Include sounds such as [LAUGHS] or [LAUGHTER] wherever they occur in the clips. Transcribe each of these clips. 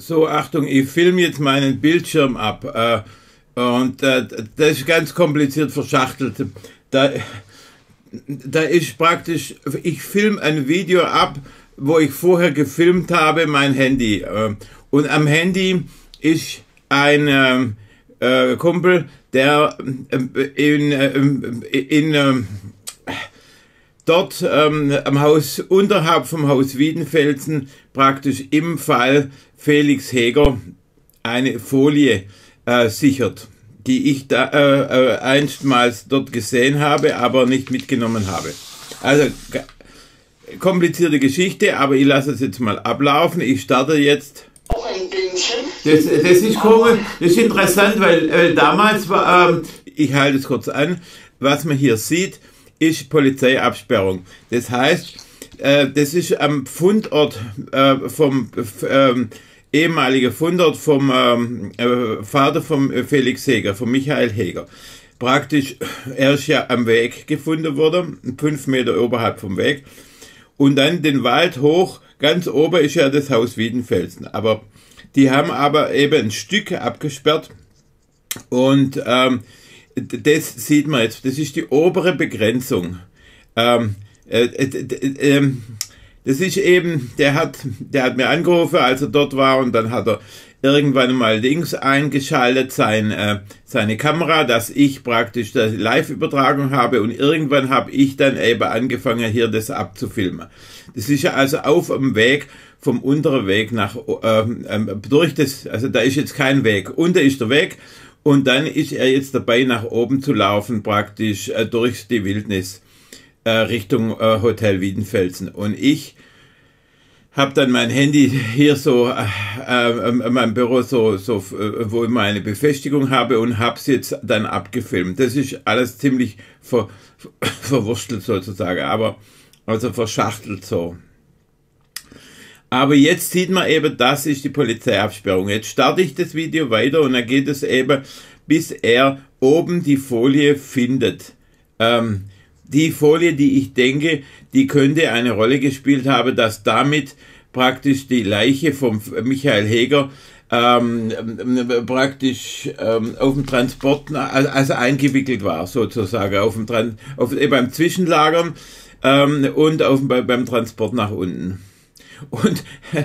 So, Achtung, ich filme jetzt meinen Bildschirm ab. Äh, und äh, das ist ganz kompliziert verschachtelt. Da, da ist praktisch, ich filme ein Video ab, wo ich vorher gefilmt habe, mein Handy. Äh, und am Handy ist ein ähm, äh, Kumpel, der äh, in, äh, in, in dort ähm, am Haus unterhalb vom Haus Wiedenfelsen praktisch im Fall Felix Heger eine Folie äh, sichert, die ich da äh, äh, einstmals dort gesehen habe, aber nicht mitgenommen habe. Also komplizierte Geschichte, aber ich lasse es jetzt mal ablaufen. Ich starte jetzt. Das, das ist komisch, das ist interessant, weil, weil damals war, ähm, ich halte es kurz an, was man hier sieht, ist Polizeiabsperrung. Das heißt, äh, das ist am Fundort äh, vom ähm, ehemaliger Fundort vom ähm, äh, Vater von Felix Heger, von Michael Heger. Praktisch, er ist ja am Weg gefunden worden, fünf Meter oberhalb vom Weg. Und dann den Wald hoch, ganz oben ist ja das Haus Wiedenfelsen. Aber die haben aber eben ein Stück abgesperrt und ähm, das sieht man jetzt. Das ist die obere Begrenzung. Ähm, äh, äh, äh, das ist eben, der hat, der hat mir angerufen, als er dort war, und dann hat er irgendwann mal links eingeschaltet, sein, äh, seine Kamera, dass ich praktisch die Live-Übertragung habe und irgendwann habe ich dann eben angefangen, hier das abzufilmen. Das ist ja also auf dem Weg vom unteren Weg nach, ähm, ähm, durch das, also da ist jetzt kein Weg. Unter ist der Weg und dann ist er jetzt dabei, nach oben zu laufen, praktisch äh, durch die Wildnis äh, Richtung äh, Hotel Wiedenfelsen. Und ich habe dann mein Handy hier so äh, äh, in meinem Büro so, so äh, wo ich meine Befestigung habe und habe es jetzt dann abgefilmt. Das ist alles ziemlich ver, [LAUGHS] verwurstelt sozusagen, aber also verschachtelt so. Aber jetzt sieht man eben, das ist die Polizeiabsperrung. Jetzt starte ich das Video weiter und dann geht es eben, bis er oben die Folie findet. Ähm, die Folie, die ich denke, die könnte eine Rolle gespielt haben, dass damit praktisch die Leiche von Michael Heger ähm, praktisch ähm, auf dem Transport, also eingewickelt war sozusagen, auf dem Tran auf, äh, beim Zwischenlagern ähm, und auf, bei, beim Transport nach unten. Und [LAUGHS]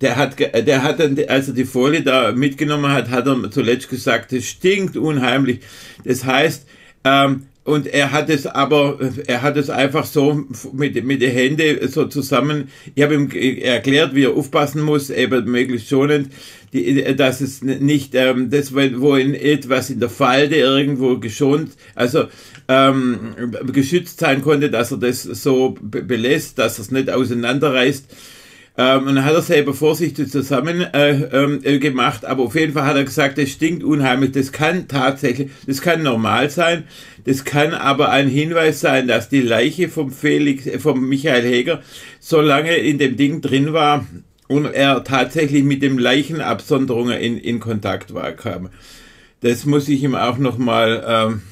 der hat, der hat dann, als er die Folie da mitgenommen hat, hat er zuletzt gesagt, es stinkt unheimlich. Das heißt, ähm, und er hat es aber, er hat es einfach so mit, mit den Händen so zusammen, ich habe ihm erklärt, wie er aufpassen muss, eben möglichst schonend, die, dass es nicht, ähm, das, wo in etwas in der Falde irgendwo geschont, also ähm, geschützt sein konnte, dass er das so belässt, dass er es nicht auseinanderreißt. Ähm, und hat er es eben vorsichtig zusammen äh, äh, gemacht, aber auf jeden Fall hat er gesagt, es stinkt unheimlich. Das kann tatsächlich, das kann normal sein, das kann aber ein Hinweis sein, dass die Leiche vom Felix, äh, vom Michael Heger so lange in dem Ding drin war und er tatsächlich mit dem Leichenabsonderungen in, in Kontakt war, kam. Das muss ich ihm auch nochmal ähm,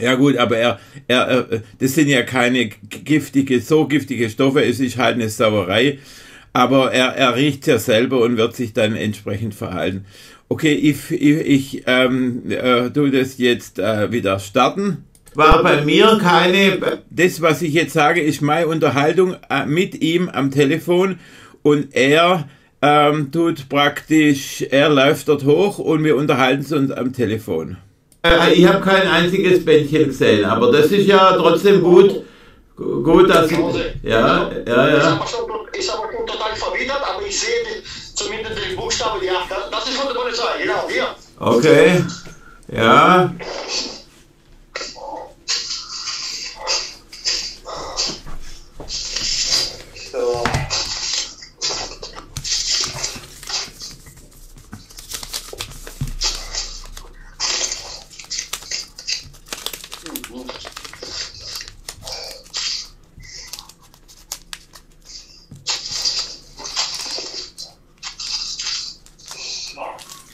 ja gut, aber er, er, er, das sind ja keine giftige, so giftige Stoffe, es ist halt eine Sauerei. Aber er, er riecht ja selber und wird sich dann entsprechend verhalten. Okay, ich, ich, ich ähm, äh, tu das jetzt äh, wieder starten. War bei mir keine, das was ich jetzt sage, ist meine Unterhaltung äh, mit ihm am Telefon und er ähm, tut praktisch, er läuft dort hoch und wir unterhalten uns am Telefon. Äh, ich habe kein einziges Bändchen gesehen, aber das ist ja trotzdem gut. Gut, dass ich. Ja, ja, ja. Ich habe schon total verwidert, aber ich sehe zumindest den Buchstaben, ja. Das ist von der Polizei, genau, hier. Okay. Ja.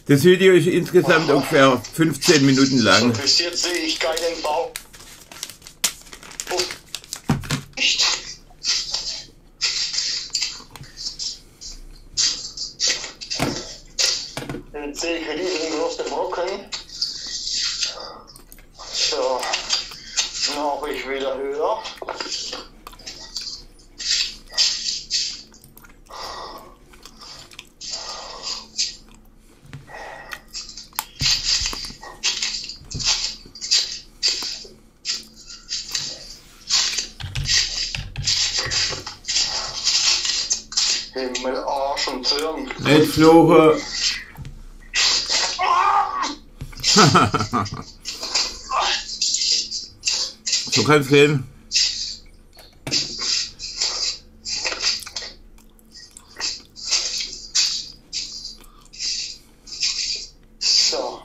Das Video ist insgesamt ungefähr 15 Minuten lang. Bis jetzt sehe ich keinen Bau. Jetzt sehe ich riesengroße Brocken. So, noch ich wieder höher. Himmel, Arsch und Fluchen. so [LAUGHS] kann's gehen. So.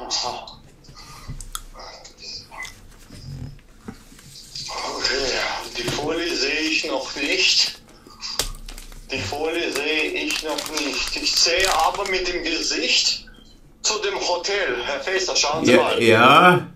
Aha. Okay, die Folie sehe ich noch nicht. Die Folie sehe ich noch nicht. Ich sehe aber mit dem Gesicht zu dem Hotel. Herr Fester, schauen Sie Ja, mal. ja.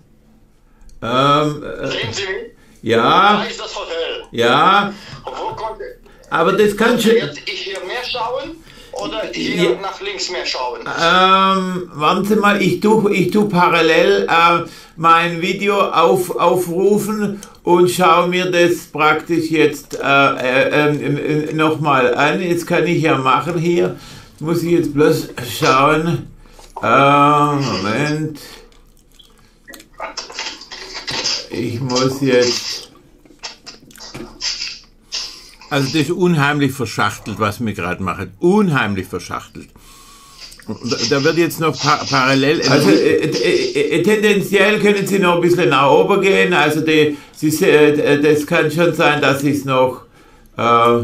Ähm, äh, Sehen Sie mich? Da ja, ist das Hotel. ja. Wo konnte Aber das kann schon. jetzt ich hier mehr schauen oder hier Ja. nach links mehr schauen? Ähm, warten Sie mal, ich tu, ich tu parallel äh, mein Video auf, aufrufen und schaue mir das praktisch jetzt äh, äh, äh, nochmal an. Jetzt kann ich ja machen hier. Muss ich jetzt bloß schauen. Äh, Moment. Ich muss jetzt. Also das ist unheimlich verschachtelt, was wir gerade machen. Unheimlich verschachtelt. Da- wird jetzt noch pa parallel. Also äh, äh, äh, tendenziell können Sie noch ein bisschen nach oben gehen. Also die, Sie, äh, das kann schon sein, dass es noch äh,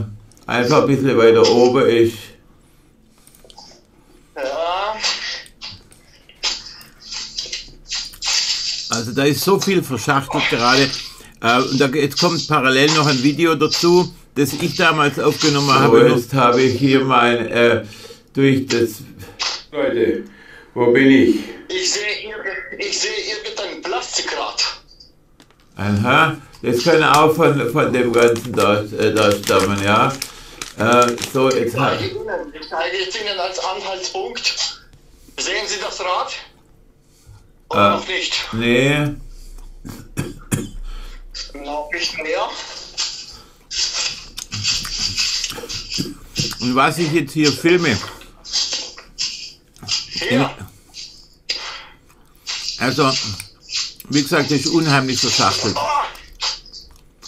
einfach ein bisschen weiter oben ist. Ja, Also da ist so viel verschachtelt gerade. Äh, und da, jetzt kommt parallel noch ein Video dazu, das ich damals aufgenommen habe. Jetzt habe ich hier mein äh, durch das. Leute, wo bin ich? ich sehe irgend- ich sehe irgendein Plastikrad. Aha, das kann auch von, von dem Ganzen da, äh, da stammen, ja. Äh, so, jetzt Ich hat. zeige Ihnen, ich zeige jetzt Ihnen als Anhaltspunkt. Sehen Sie das Rad? Oder Äh. noch nicht? Nee. Noch nicht mehr. Und was ich jetzt hier filme, Hier. also, wie gesagt, das ist unheimlich verschachtelt. Ah.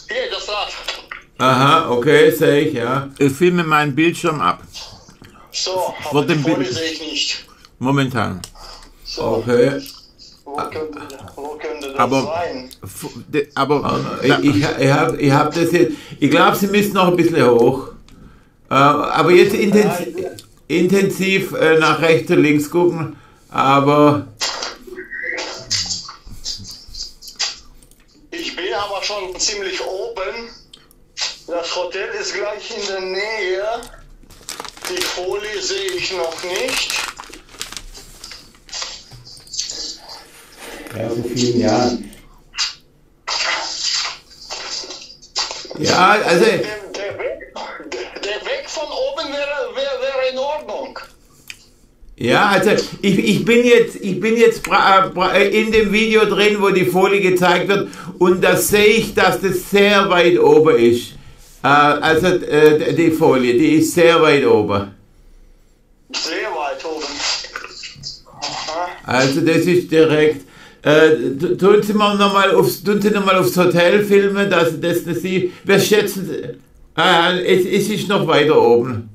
Hier, das Rad. Aha, okay, sehe ich, ja. Ich filme meinen Bildschirm ab, So, Vor aber die dem Folie Bild. sehe ich nicht. momentan. So, Okay. wo, könnte, wo könnte das Aber- sein? De- Aber ich, ich, ich habe ich hab das jetzt. Ich glaube, sie müssen noch ein bisschen hoch. Äh, aber jetzt intensiv, intensiv äh, nach rechts und links gucken. Aber Ich bin aber schon ziemlich oben. Das Hotel ist gleich in der Nähe. Die Folie sehe ich noch nicht. Ja, vor vielen Jahren. Ja, also, Der, der, der Weg von oben wäre, wäre, wäre in Ordnung. ja, also ich, ich bin jetzt, ich bin jetzt bra, bra, in dem Video drin, wo die Folie gezeigt wird und da sehe ich, dass das sehr weit oben ist. Äh, also äh, die Folie, die ist sehr weit oben. Sehr weit oben. Aha. Also das ist direkt. Äh, tu- tun Sie mal nochmal aufs, tun Sie noch mal aufs Hotel filmen, dass Sie das nicht sehen. Wer schätzen Ah, es, es ist noch weiter oben.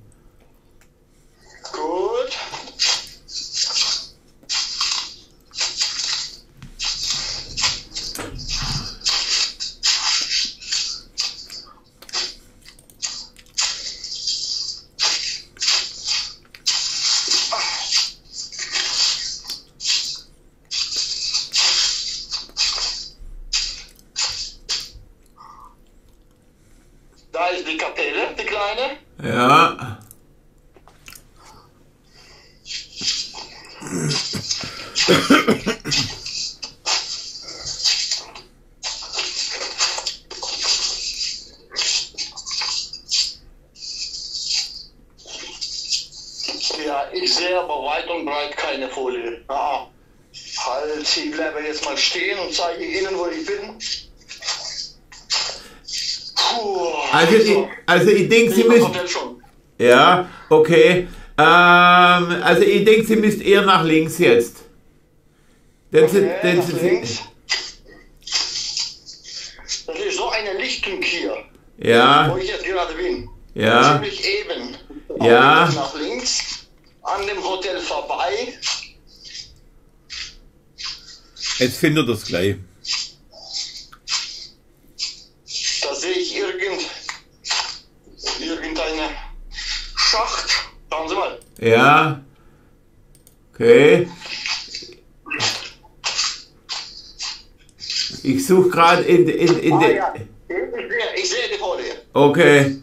Ich sehe aber weit und breit keine Folie. Ah, halt, ich bleibe jetzt mal stehen und zeige Ihnen, wo ich bin. Puh, Also, ich, also ich denke, Sie müssen. Ja, okay. Ähm, also ich denke, Sie müsst eher nach links jetzt. Denn Sie, Okay, denn nach Sie, links. Das ist so eine Lichtung hier, wo ja, ich jetzt gerade bin. ja, Ziemlich eben. Ja. An dem Hotel vorbei. jetzt findet es gleich. Da sehe ich irgend, irgendeine Schacht. Schauen Sie mal. Ja, okay. Ich suche gerade in, in, in Ah, der. ja. Ich sehe, die Folie. Okay,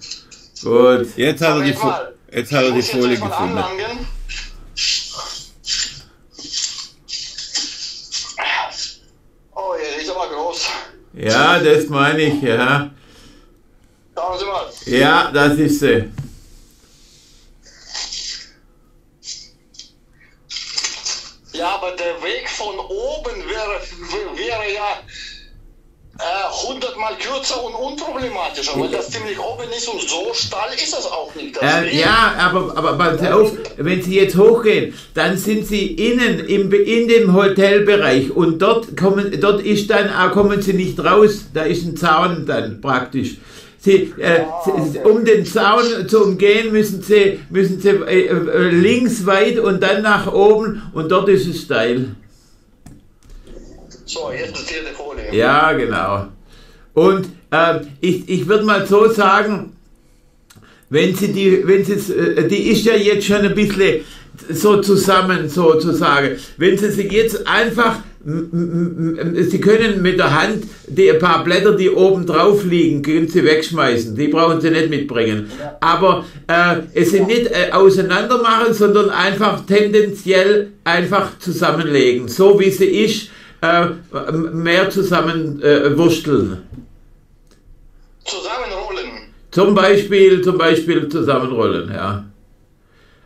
gut. Jetzt hat er die, Fo jetzt hat er Ich die Folie gefunden. anlangen. Oh, ja, die ist aber groß. Ja, das meine ich, ja. Schauen Sie mal. Ja, das ist sie. Ja, aber der Weg von oben wäre, wäre ja äh, hundertmal kürzer und unproblematischer, weil das ziemlich oben ist und so steil ist das auch nicht. Äh, ja, aber, aber Sie auf, wenn Sie jetzt hochgehen, dann sind Sie innen im, in dem Hotelbereich und dort kommen, dort ist dann, kommen Sie nicht raus, da ist ein Zaun dann praktisch. Sie, äh, Sie, um den Zaun zu umgehen, müssen Sie, müssen Sie äh, äh, links weit und dann nach oben und dort ist es steil. So, jetzt ist hier die Folie. Ja, genau. Und äh, ich, ich würde mal so sagen, wenn sie die, wenn sie, äh, die ist ja jetzt schon ein bisschen so zusammen, sozusagen. Wenn sie sich jetzt einfach, sie können mit der Hand die ein paar Blätter, die oben drauf liegen, können sie wegschmeißen. Die brauchen sie nicht mitbringen. Aber äh, es sind nicht äh, auseinander machen, sondern einfach tendenziell einfach zusammenlegen. So wie sie ist, äh, mehr zusammen äh, wursteln. Zusammenrollen. Zum Beispiel, zum Beispiel zusammenrollen, ja.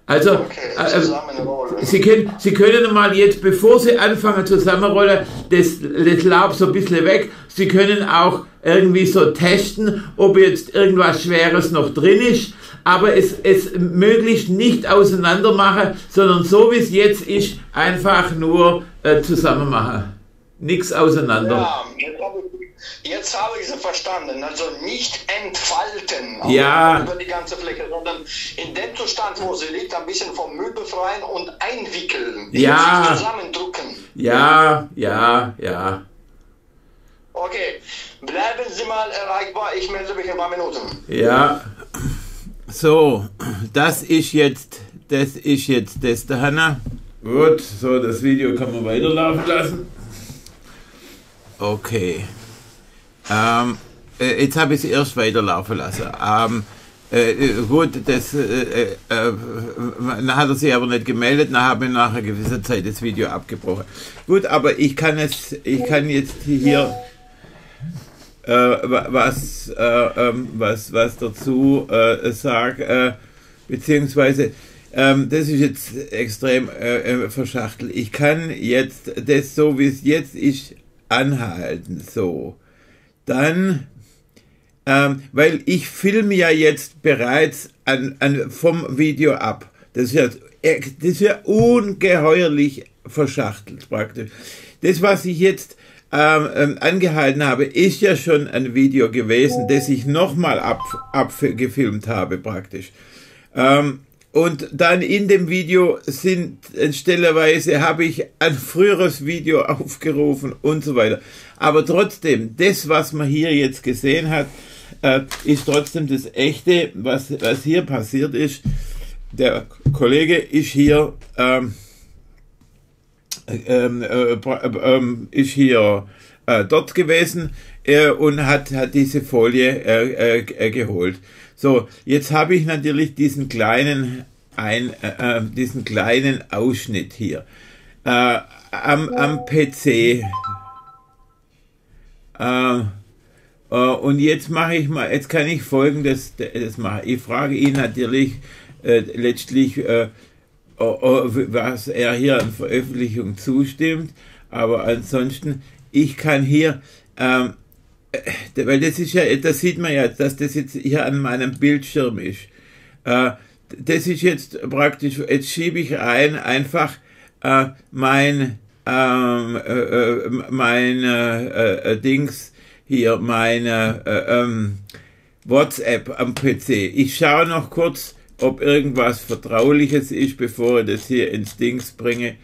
Also, Okay, äh, zusammenrollen. Sie können, Sie können mal jetzt, bevor Sie anfangen zusammenrollen, das, das Laub so ein bisschen weg. Sie können auch irgendwie so testen, ob jetzt irgendwas Schweres noch drin ist. Aber es, es möglichst nicht auseinander machen, sondern so wie es jetzt ist, einfach nur äh, zusammen machen. Nichts auseinander. Ja, jetzt habe ich, sie verstanden. Also nicht entfalten Ja. über die ganze Fläche, sondern in dem Zustand, wo sie liegt, ein bisschen vom Müll befreien und einwickeln. Ja. Nicht Zusammendrücken. Ja, ja, ja. Okay, bleiben Sie mal erreichbar. Ich melde mich in ein paar Minuten. Ja. So, das ist jetzt, das ist jetzt das der Hanna. Gut, so, das Video kann man weiterlaufen lassen. Okay. Ähm, äh, jetzt habe ich es erst weiterlaufen lassen. Ähm, äh, äh, gut, das, äh, äh, äh, dann hat er sich aber nicht gemeldet, dann habe ich nach einer gewissen Zeit das Video abgebrochen. Gut, aber ich kann es, ich kann jetzt hier äh, wa- was, äh, ähm, was, was dazu äh, sag, äh, beziehungsweise ähm, das ist jetzt extrem äh, verschachtelt. Ich kann jetzt das so, wie es jetzt ist, anhalten, so. Dann, ähm, weil ich filme ja jetzt bereits an, an, vom Video ab. Das ist ja, das ist ja ungeheuerlich verschachtelt praktisch. Das, was ich jetzt ähm, ähm, angehalten habe, ist ja schon ein Video gewesen, das ich nochmal ab, abgefilmt habe praktisch. Ähm, und dann in dem Video sind äh, stellerweise habe ich ein früheres Video [LAUGHS] aufgerufen und so weiter. Aber trotzdem, das, was man hier jetzt gesehen hat, äh, ist trotzdem das echte, was, was hier passiert ist. Der Kollege ist hier, ähm, ähm, äh, pra- ähm, ist hier äh, dort gewesen äh, und hat, hat diese Folie äh, äh, äh, geholt. So, jetzt habe ich natürlich diesen kleinen, ein, äh, äh, diesen kleinen Ausschnitt hier äh, am, am PC. Äh, äh, und jetzt mache ich mal, jetzt kann ich folgendes das machen. Ich frage ihn natürlich letztlich, was er hier an Veröffentlichung zustimmt. Aber ansonsten, ich kann hier, ähm, äh, weil das ist ja, das sieht man ja, dass das jetzt hier an meinem Bildschirm ist. Äh, das ist jetzt praktisch, jetzt schiebe ich ein einfach äh, mein, ähm, äh, äh mein äh, äh, Dings hier, meine ähm, WhatsApp am PC. Ich schaue noch kurz, ob irgendwas Vertrauliches ist, bevor ich das hier ins Dings bringe.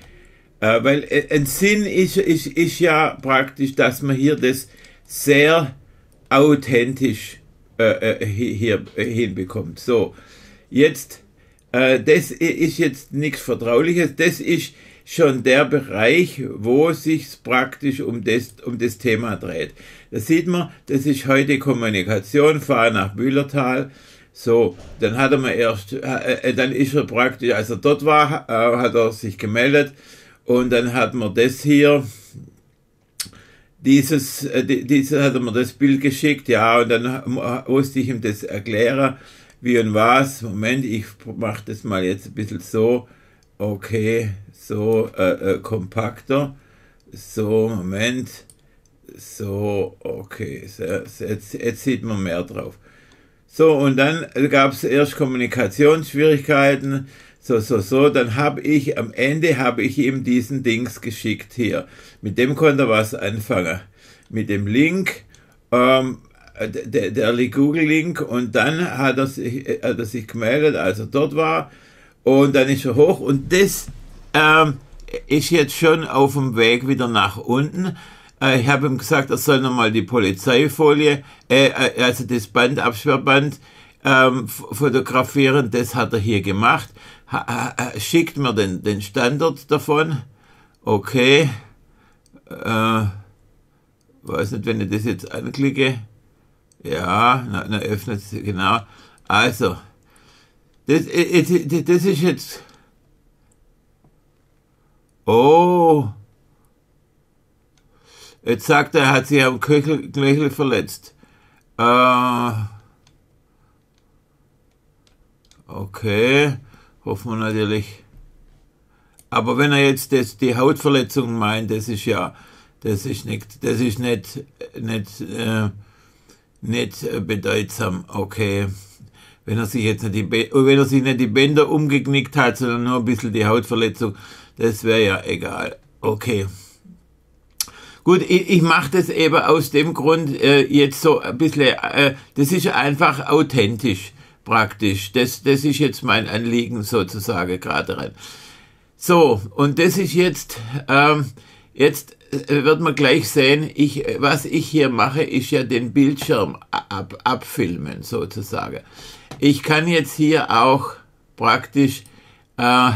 Äh, weil äh, ein Sinn ist, ist, ist ja praktisch, dass man hier das sehr authentisch äh, äh hier äh, hinbekommt. So, jetzt, äh, das ist jetzt nichts Vertrauliches, das ist schon der Bereich, wo sich praktisch um das, um das Thema dreht. Da sieht man, das ist heute Kommunikation, fahren nach Bühlertal. So, dann hat er mir erst, äh, dann ist er praktisch, als er dort war, äh, hat er sich gemeldet und dann hat man das hier, dieses, äh, dieses hat er mir das Bild geschickt, ja, und dann musste ich ihm das erklären, wie und was. Moment, ich mache das mal jetzt ein bisschen so, okay, so äh, äh, kompakter, so, Moment, so, okay, jetzt, jetzt sieht man mehr drauf. So, und dann gab es erst Kommunikationsschwierigkeiten, so, so, so, dann habe ich, am Ende habe ich ihm diesen Dings geschickt hier. Mit dem konnte er was anfangen. Mit dem Link, ähm, der, der Google-Link und dann hat er, sich, hat er sich gemeldet, als er dort war und dann ist er hoch und das ähm, ist jetzt schon auf dem Weg wieder nach unten. Äh, ich habe ihm gesagt, er soll nochmal die Polizeifolie, äh, äh also das Band, Absperrband, ähm, fotografieren. Das hat er hier gemacht schickt mir den, den Standard davon. Okay. Äh, weiß nicht, wenn ich das jetzt anklicke. Ja, na, na öffnet sich, genau. Also, das, äh, das ist jetzt. Oh. Jetzt sagt er, er hat sich am Knöchel, Knöchel verletzt. Äh, okay. Hoffen wir natürlich. Aber wenn er jetzt das, die Hautverletzung meint, das ist ja, das ist nicht, das ist nicht, nicht, äh, nicht bedeutsam. Okay. Wenn er sich jetzt nicht die, oh, wenn er sich nicht die Bänder umgeknickt hat, sondern nur ein bisschen die Hautverletzung, das wäre ja egal. Okay. Gut, ich, ich mache das eben aus dem Grund äh, jetzt so ein bisschen, äh, das ist einfach authentisch praktisch. Das, das ist jetzt mein Anliegen sozusagen gerade rein. So, und das ist jetzt, ähm, jetzt äh, wird man gleich sehen, ich, was ich hier mache, ist ja den Bildschirm ab, abfilmen sozusagen. Ich kann jetzt hier auch praktisch äh,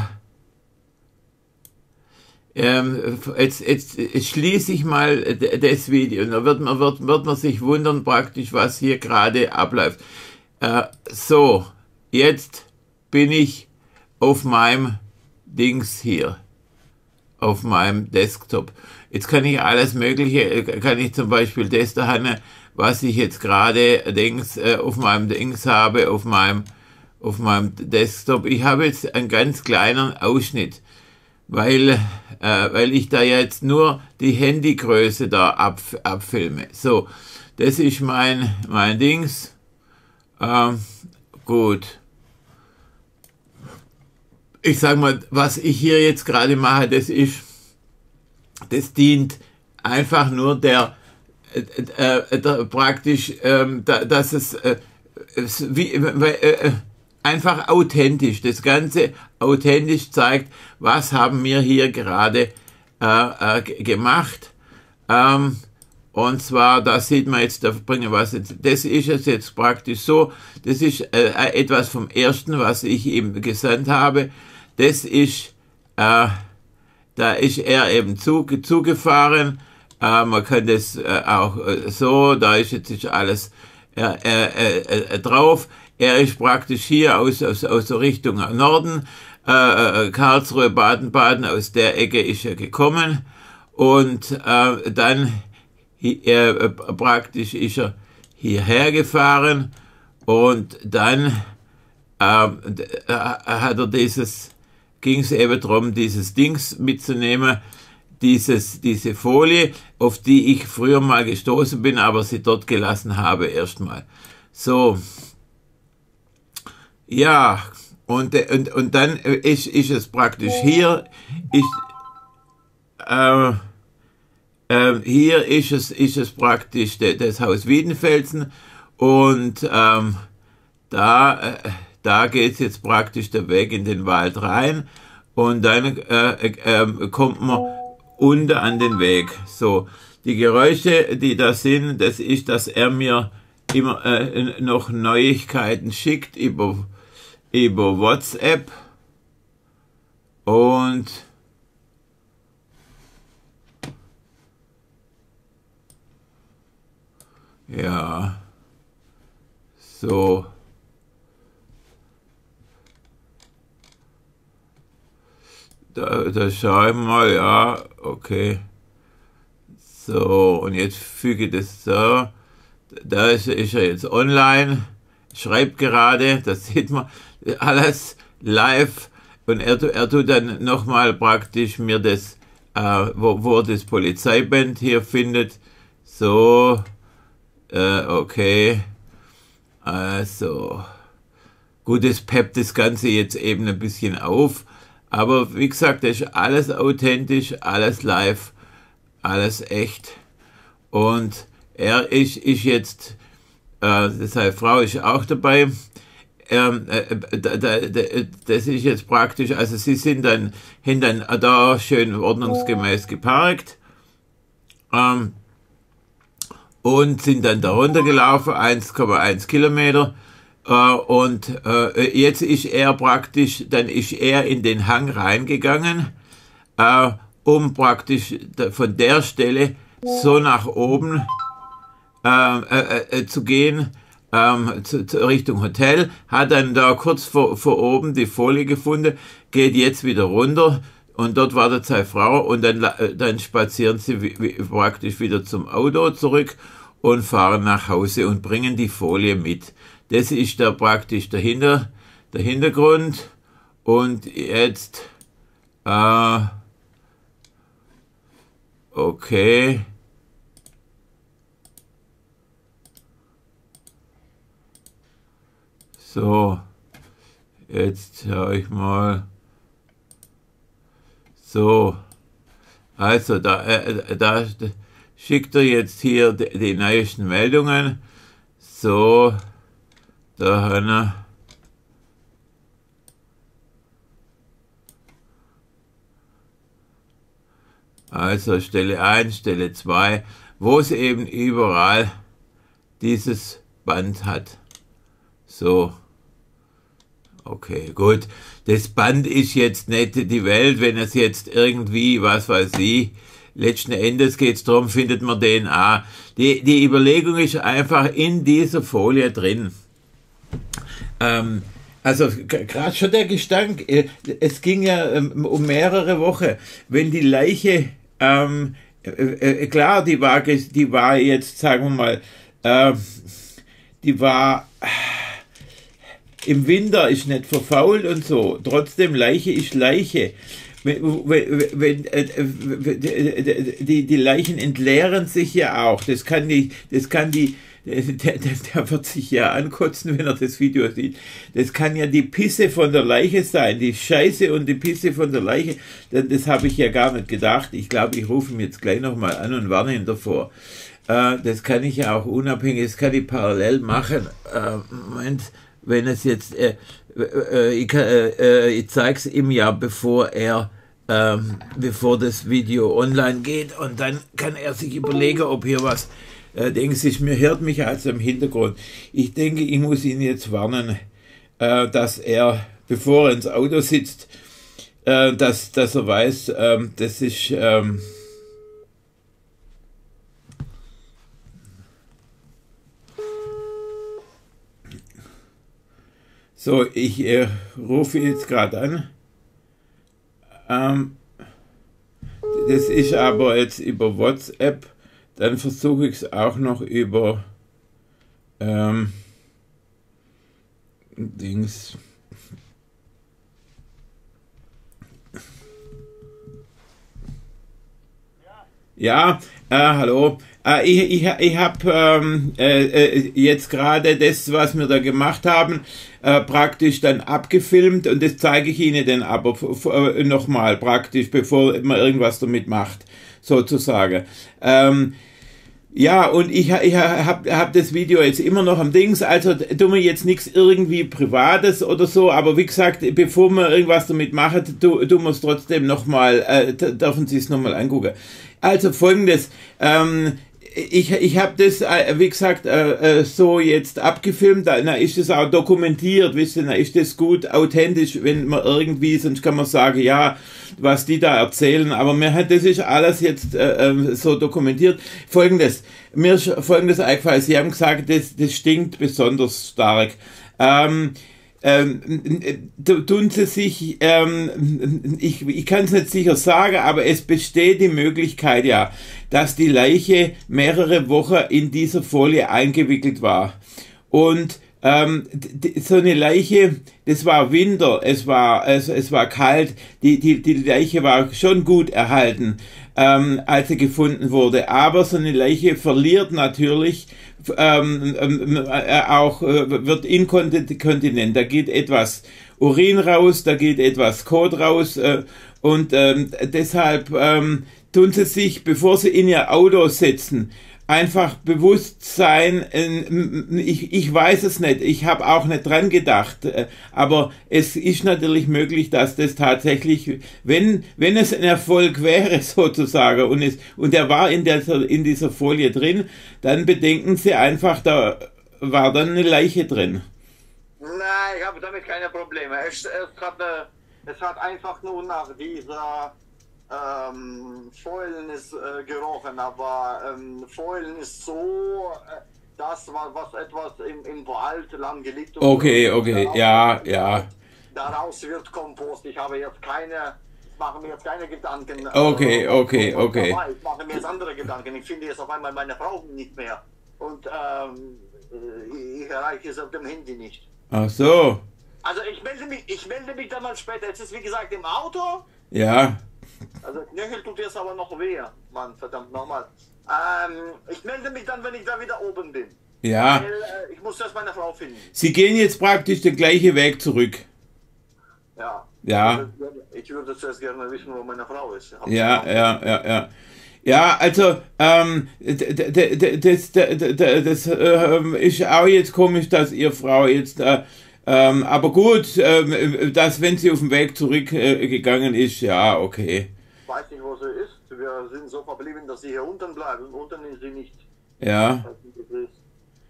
ähm, jetzt, jetzt, schließe ich mal das Video da wird man, wird, wird man sich wundern praktisch, was hier gerade abläuft. Äh, so, jetzt bin ich auf meinem Dings hier, auf meinem Desktop. Jetzt kann ich alles Mögliche, äh, kann ich zum Beispiel das da was ich jetzt gerade Dings äh, auf meinem Dings habe, auf meinem auf meinem Desktop. Ich habe jetzt einen ganz kleinen Ausschnitt, weil äh, weil ich da jetzt nur die Handygröße da ab, abfilme. So, das ist mein mein Dings. Ähm, gut. Ich sag mal, was ich hier jetzt gerade mache, das ist, das dient einfach nur der, äh, äh, der praktisch, ähm, da, dass es, äh, es wie, äh, einfach authentisch, das Ganze authentisch zeigt, was haben wir hier gerade äh, äh, gemacht. Ähm, und zwar, da sieht man jetzt, da bringen was jetzt, das ist es jetzt praktisch so, das ist äh, etwas vom ersten, was ich ihm gesandt habe. Das ist, äh, da ist er eben Zug, zugefahren. Äh, man kann das äh, auch äh, so, da ist jetzt ist alles äh, äh, äh, drauf. Er ist praktisch hier aus, aus, aus der Richtung Norden, äh, äh Karlsruhe, Baden-Baden, aus der Ecke ist er gekommen. Und äh, dann er, äh, praktisch ist er hierher gefahren und dann ähm, äh, hat er dieses ging es eben darum, dieses Dings mitzunehmen, dieses, diese Folie, auf die ich früher mal gestoßen bin, aber sie dort gelassen habe erstmal. So. Ja, und, und, und dann ist, ist es praktisch hier, ist, äh, äh, hier ist es, ist es praktisch de, das Haus Wiedenfelsen und ähm, da, äh, da geht jetzt praktisch der Weg in den Wald rein und dann äh, äh, kommt man unter an den Weg. So, die Geräusche, die da sind, das ist, dass er mir immer äh, noch Neuigkeiten schickt über, über WhatsApp und ja, so. Da, da ich mal, ja, okay. So, und jetzt füge ich das so. Da ist, ist er jetzt online, schreibt gerade, [LAUGHS] das sieht man alles live. Und er, er tut dann nochmal praktisch mir das, äh, wo, wo das Polizeiband hier findet. So, äh, okay. Also, gut, es peppt das Ganze jetzt eben ein bisschen auf. Aber wie gesagt, das ist alles authentisch, alles live, alles echt. Und er ist, ist jetzt, äh, seine Frau ist auch dabei. Ähm, äh, da, da, das ist jetzt praktisch, also sie sind dann hinten da schön ordnungsgemäß geparkt ähm, und sind dann da runtergelaufen, 1,1 Kilometer. Äh, und äh, jetzt ist er praktisch, dann ist er in den Hang reingegangen, äh, um praktisch von der Stelle so nach oben äh, äh, äh, zu gehen, ähm, zu, zu Richtung Hotel, hat dann da kurz vor, vor oben die Folie gefunden, geht jetzt wieder runter und dort wartet seine Frau und dann, dann spazieren sie wie, wie, praktisch wieder zum Auto zurück und fahren nach Hause und bringen die Folie mit. Das ist da praktisch dahinter, der Hintergrund. Und jetzt, äh, okay. So, jetzt schau ich mal. So, also da, äh, da schickt er jetzt hier die, die neuesten Meldungen. So, da einer. Also Stelle 1, Stelle 2, wo es eben überall dieses Band hat. So. Okay, gut. Das Band ist jetzt nicht die Welt, wenn es jetzt irgendwie, was weiß ich, letzten Endes geht es darum, findet man DNA. Die, die Überlegung ist einfach in dieser Folie drin. Ähm, also gerade schon der Gestank, äh, es ging ja ähm, um mehrere Wochen, wenn die Leiche, ähm, äh, äh, klar, die war, die war jetzt, sagen wir mal, äh, die war im Winter ist nicht verfault und so, trotzdem Leiche ist Leiche. Wenn, wenn, wenn, die, die Leichen entleeren sich ja auch. Das kann die, das kann die, der, der, der wird sich ja ankotzen, wenn er das Video sieht. Das kann ja die Pisse von der Leiche sein, die Scheiße und die Pisse von der Leiche. Das, das habe ich ja gar nicht gedacht. Ich glaube, ich rufe ihn jetzt gleich nochmal an und warne ihn davor. Äh, das kann ich ja auch unabhängig, das kann ich parallel machen. Äh, Moment, wenn es jetzt, äh, äh, ich, äh, äh, ich zeige es ihm ja, bevor er ähm, bevor das Video online geht und dann kann er sich überlegen, ob hier was äh, denken Sie, mir hört mich also im Hintergrund. Ich denke, ich muss ihn jetzt warnen, äh, dass er, bevor er ins Auto sitzt, dass, dass er weiß, äh, das ist... So, ich äh, rufe jetzt gerade an. Ähm, das ist aber jetzt über WhatsApp. Dann versuche ich es auch noch über ähm, Dings. Ja, äh, hallo. Äh, ich ich, ich habe ähm, äh, äh, jetzt gerade das, was wir da gemacht haben, äh, praktisch dann abgefilmt und das zeige ich Ihnen dann aber äh, nochmal praktisch, bevor man irgendwas damit macht, sozusagen. Ähm, ja, und ich, ich habe hab das Video jetzt immer noch am Dings, also tun wir jetzt nichts irgendwie Privates oder so, aber wie gesagt, bevor wir irgendwas damit machen, tun wir es trotzdem nochmal, äh, dürfen Sie es nochmal angucken. Also folgendes, ähm, ich, ich habe das, äh, wie gesagt, äh, äh, so jetzt abgefilmt, da ist es auch dokumentiert, wisst ihr, da ist das gut authentisch, wenn man irgendwie, sonst kann man sagen, ja, was die da erzählen, aber mir hat das ist alles jetzt äh, so dokumentiert. Folgendes, mir ist folgendes eingefallen, Sie haben gesagt, das, das stinkt besonders stark. Ähm, ähm, tun sie sich, ähm, ich, ich kann es nicht sicher sagen, aber es besteht die Möglichkeit ja, dass die Leiche mehrere Wochen in dieser Folie eingewickelt war. Und ähm, so eine Leiche, das war Winter, es war, es, es war kalt, die, die, die Leiche war schon gut erhalten, ähm, als sie gefunden wurde. Aber so eine Leiche verliert natürlich ähm, ähm, äh, auch äh, wird inkontinent. Da geht etwas Urin raus, da geht etwas Kot raus äh, und ähm, deshalb ähm, tun sie sich, bevor sie in ihr Auto setzen, einfach bewusst sein, ich, ich weiß es nicht, ich habe auch nicht dran gedacht, äh, aber es ist natürlich möglich, dass das tatsächlich, wenn, wenn es ein Erfolg wäre [LAUGHS] sozusagen und, es, und er war in, der, in dieser Folie drin, dann bedenken Sie einfach, da war dann eine Leiche drin. Nein, ich habe damit keine Probleme. Es, es, hat, es hat einfach nur nach dieser ähm, Fäulen ist äh, gerochen, aber ähm, Fäulen ist so äh, das, was, was etwas im, im Wald lang gelegt wird. Okay, okay, ja, ja. Daraus wird Kompost. Ich habe jetzt keine, mache mir jetzt keine Gedanken. Okay, äh, okay, okay. Ich mache mir jetzt andere Gedanken. Ich finde jetzt auf einmal meine Frau nicht mehr. Und ähm, ich erreiche es auf dem Handy nicht. Ach so. Also ich melde mich, ich melde mich dann mal später. Jetzt ist wie gesagt im Auto. Ja. Also Knöchel tut jetzt aber noch weh, Mann, verdammt nochmal. Ähm, ich melde mich dann, wenn ich da wieder oben bin. Ja. Weil, äh, ich muss erst meine Frau finden. Sie gehen jetzt praktisch den gleichen Weg zurück. Ja. Ja. Ich würde zuerst gerne wissen, wo meine Frau ist. ja, ja, ja, ja. Ja, also ähm, das, das, das äh, ist auch jetzt komisch, dass ihr Frau jetzt äh, ähm, aber gut, äh, dass wenn sie auf dem Weg zurückgegangen äh, ist, ja, okay. Ich weiß nicht, wo sie ist. Wir sind so verblieben, dass sie hier unten bleibt und unten ist sie nicht. Ja.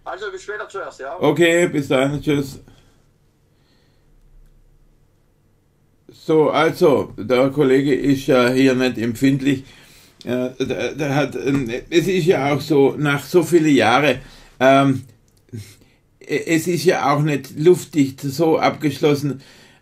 Also bis später zuerst, ja? Okay, bis dann, tschüss. So, also, der Kollege ist ja hier nicht empfindlich. Äh, der, der hat, äh, es ist ja auch so, nach so vielen Jahren, ähm, es ist ja auch nicht luftdicht so abgeschlossen.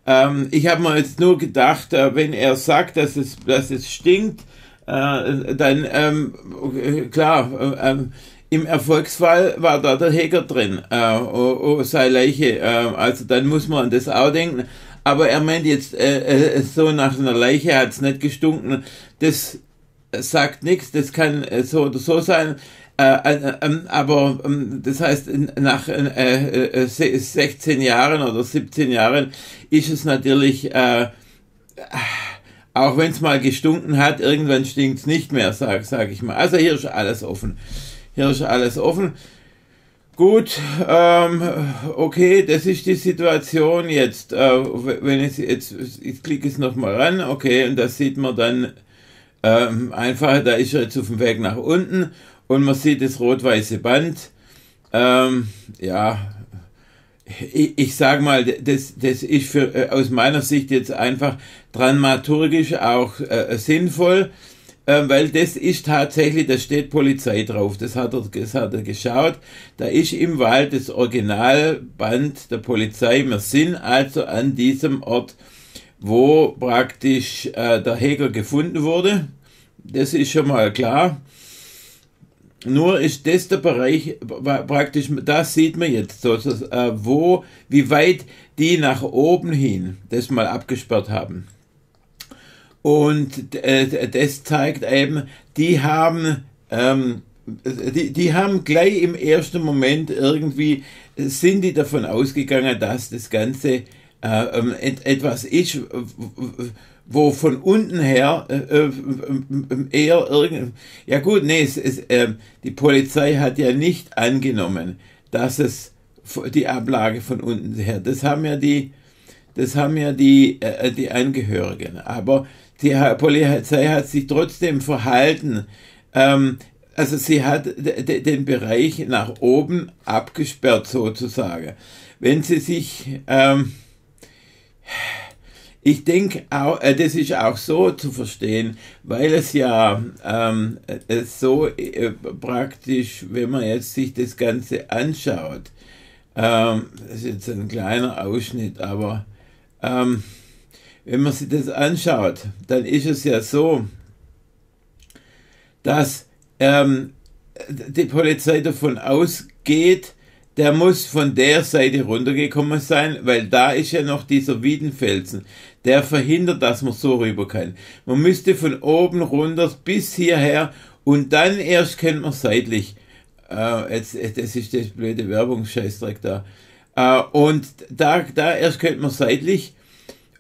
Ähm, ich habe mir jetzt nur gedacht, äh, wenn er sagt, dass es, dass es stinkt, äh, dann ähm, klar, äh, ähm, im Erfolgsfall war da der Heger drin, äh, oh, oh, sei Leiche. Äh, also dann muss man an das auch denken. Aber er meint jetzt, äh, äh, so nach einer Leiche hat's nicht gestunken. Das sagt nichts, das kann äh, so oder so sein. Äh, äh, ähm, aber ähm, das heißt, nach äh, 16 Jahren oder 17 Jahren ist es natürlich, auch wenn es mal gestunken hat, irgendwann stinkt es nicht mehr, sag, sag ich mal. Also hier ist alles offen. Hier ist alles offen. Gut, ähm, okay, das ist die Situation jetzt. Äh, wenn ich jetzt, ich klicke es nochmal ran, okay, und das sieht man dann ähm, einfach, da ist er jetzt auf dem Weg nach unten und man sieht das rot-weiße Band. Ähm, ja, ich, ich sag mal, das, das ist für, äh, aus meiner Sicht jetzt einfach dramaturgisch auch äh, sinnvoll, äh, weil das ist tatsächlich, da steht Polizei drauf, das hat, er, das hat er geschaut, da ist im Wald das Originalband der Polizei, wir sind also an diesem Ort, wo praktisch äh, der Heger gefunden wurde, das ist schon mal klar. Nur ist das der Bereich, praktisch, das sieht man jetzt, so, äh, wo, wie weit die nach oben hin das mal abgesperrt haben. Und äh, das zeigt eben, die haben, ähm, die, die haben gleich im ersten Moment irgendwie, sind die davon ausgegangen, dass das Ganze äh, ähm, et, etwas ist, wo von unten her äh, äh, eher irgend ja gut nee es, es, äh, die Polizei hat ja nicht angenommen dass es die Ablage von unten her das haben ja die das haben ja die äh, die Angehörigen aber die Polizei hat sich trotzdem verhalten ähm, also sie hat den Bereich nach oben abgesperrt sozusagen. Wenn sie sich ähm, ich denke äh, das ist auch so zu verstehen, weil es ja ähm, so äh, praktisch, wenn man jetzt sich das Ganze anschaut, ähm, das ist jetzt ein kleiner Ausschnitt, aber ähm, wenn man sich das anschaut, dann ist es ja so, dass ähm, die Polizei davon ausgeht, der muss von der Seite runtergekommen sein, weil da ist ja noch dieser Wiedenfelsen. Der verhindert, dass man so rüber kann. Man müsste von oben runter bis hierher und dann erst kennt man seitlich. Äh, jetzt, das ist das blöde Werbungsscheißdreck da. Äh, und da, da erst kennt man seitlich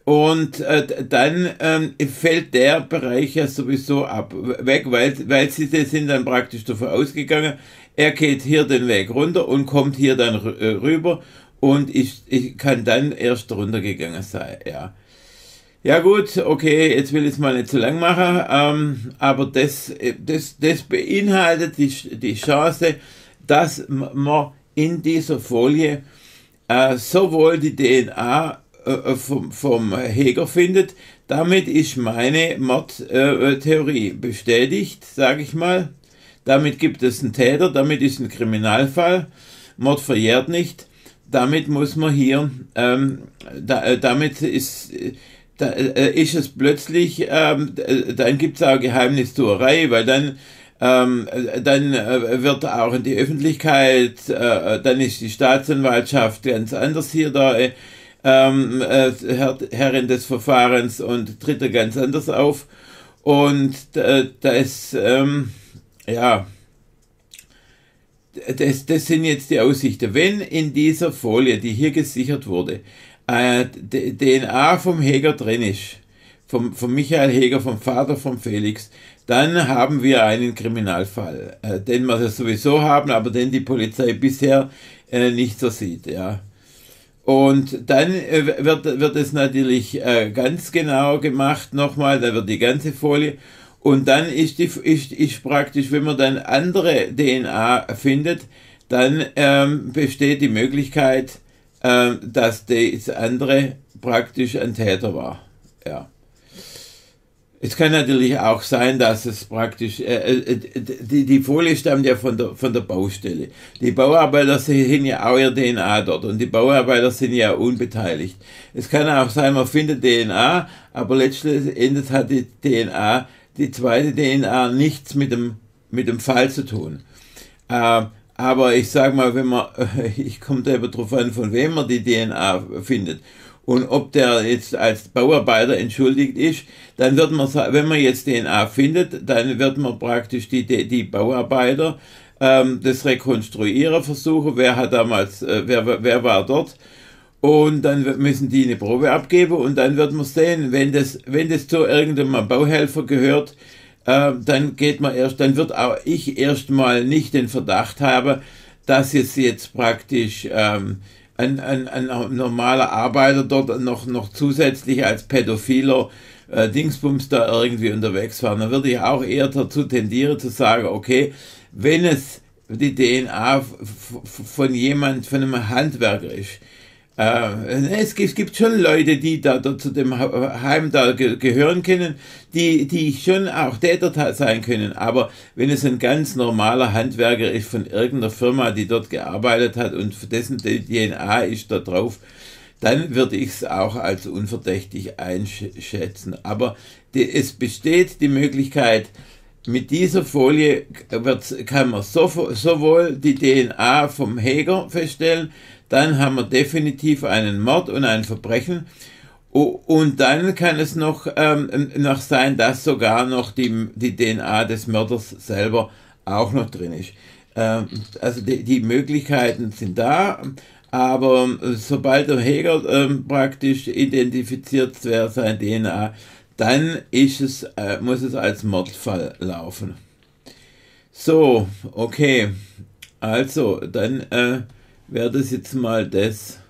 und äh, dann ähm, fällt der Bereich ja sowieso ab, weg, weil, weil sie sind dann praktisch davon ausgegangen, er geht hier den Weg runter und kommt hier dann äh, rüber und ich, ich kann dann erst runtergegangen sein, ja. Ja gut, okay, jetzt will ich es mal nicht zu lang machen, ähm, aber das, das, das beinhaltet die, die Chance, dass man in dieser Folie äh, sowohl die DNA äh, vom, vom Heger findet, damit ist meine Mordtheorie äh, bestätigt, sage ich mal. Damit gibt es einen Täter, damit ist ein Kriminalfall. Mord verjährt nicht. Damit muss man hier, ähm, da, äh, damit ist, da, äh, ist es plötzlich, ähm, dann gibt es auch Geheimnistuerei, weil dann ähm, dann äh, wird auch in die Öffentlichkeit, äh, dann ist die Staatsanwaltschaft ganz anders hier da, äh, ähm, äh, Herr, Herrin des Verfahrens und tritt er ganz anders auf. Und äh, da ist, ähm, ja, das, das sind jetzt die Aussichten. Wenn in dieser Folie, die hier gesichert wurde, äh, DNA vom Heger drin ist, vom, vom Michael Heger, vom Vater von Felix, dann haben wir einen Kriminalfall, äh, den wir sowieso haben, aber den die Polizei bisher äh, nicht so sieht, ja. Und dann äh, wird, wird es natürlich äh, ganz genau gemacht nochmal, da wird die ganze Folie. Und dann ist, die, ist, ist praktisch, wenn man dann andere DNA findet, dann ähm, besteht die Möglichkeit, ähm, dass das andere praktisch ein Täter war. Ja. Es kann natürlich auch sein, dass es praktisch, äh, äh, die, die Folie stammt ja von der, von der Baustelle. Die Bauarbeiter sind ja auch ihr DNA dort und die Bauarbeiter sind ja unbeteiligt. Es kann auch sein, man findet DNA, aber letztlich Endes hat die DNA die zweite DNA nichts mit dem, mit dem Fall zu tun. Äh, aber ich sage mal, wenn man, [LAUGHS] ich komme da immer drauf an, von wem man die DNA findet. Und ob der jetzt als Bauarbeiter entschuldigt ist, dann wird man, wenn man jetzt DNA findet, dann wird man praktisch die, die Bauarbeiter ähm, das Rekonstruieren versuchen. Wer hat damals, äh, wer, wer war dort? Und dann müssen die eine Probe abgeben und dann wird man sehen, wenn das, wenn das zu irgendeinem Bauhelfer gehört, äh, dann geht man erst, dann wird auch ich erstmal nicht den Verdacht haben, dass es jetzt praktisch ähm, ein, ein, ein normaler Arbeiter dort noch, noch zusätzlich als Pädophiler äh, Dingsbums da irgendwie unterwegs war. Dann würde ich auch eher dazu tendieren zu sagen, okay, wenn es die DNA von jemand, von einem Handwerker ist, es, gibt, es gibt schon Leute, die da, da zu dem Heim da ge gehören können, die, die schon auch Täter sein können. Aber wenn es ein ganz normaler Handwerker ist von irgendeiner Firma, die dort gearbeitet hat und dessen DNA ist da drauf, dann würde ich es auch als unverdächtig einschätzen. Aber die, es besteht die Möglichkeit, mit dieser Folie wird, kann man so, sowohl die DNA vom Heger feststellen, dann haben wir definitiv einen Mord und ein Verbrechen. Und dann kann es noch, ähm, noch sein, dass sogar noch die, die DNA des Mörders selber auch noch drin ist. Ähm, also die, die Möglichkeiten sind da, aber sobald der Heger ähm, praktisch identifiziert wer sein DNA, dann ist es, äh, muss es als Mordfall laufen. So, okay. Also, dann äh, wäre das jetzt mal das.